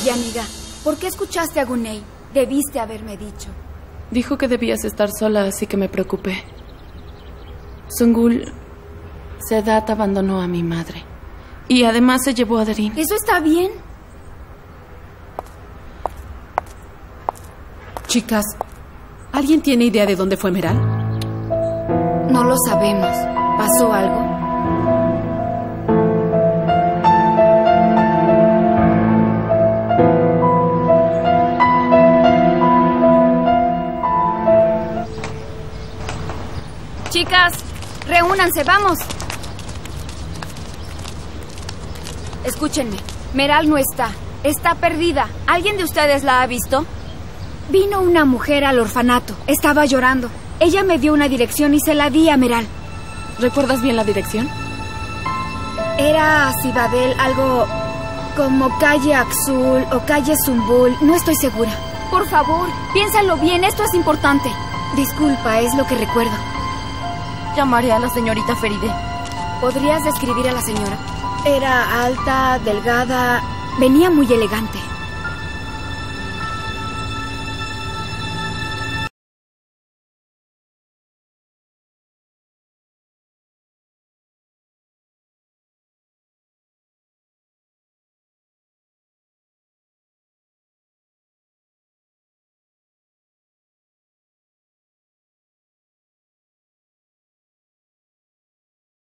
Oye, amiga, ¿por qué escuchaste a Gunei? Debiste haberme dicho. Dijo que debías estar sola, así que me preocupé. Sungul, Sedat abandonó a mi madre. Y además se llevó a Darin. ¿Eso está bien? Chicas, ¿alguien tiene idea de dónde fue Meral? No lo sabemos. ¿Pasó algo? Chicas, reúnanse, vamos. Escúchenme, Meral no está. Está perdida. ¿Alguien de ustedes la ha visto? Vino una mujer al orfanato. Estaba llorando. Ella me dio una dirección y se la di a Meral. ¿Recuerdas bien la dirección? Era Cibadel, algo como calle Axul o calle Zumbul. No estoy segura. Por favor, piénsalo bien, esto es importante. Disculpa, es lo que recuerdo. Llamaré a la señorita Feride. ¿Podrías describir a la señora? Era alta, delgada, venía muy elegante.